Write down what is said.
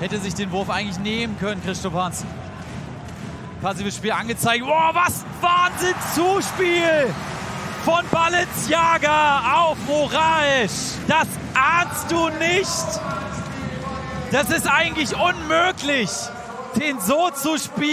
Hätte sich den Wurf eigentlich nehmen können, Christoph Hans. Passives Spiel angezeigt. Boah, was Wahnsinn Zuspiel von Balenciaga auf Moraes. Das ahnst du nicht. Das ist eigentlich unmöglich, den so zu spielen.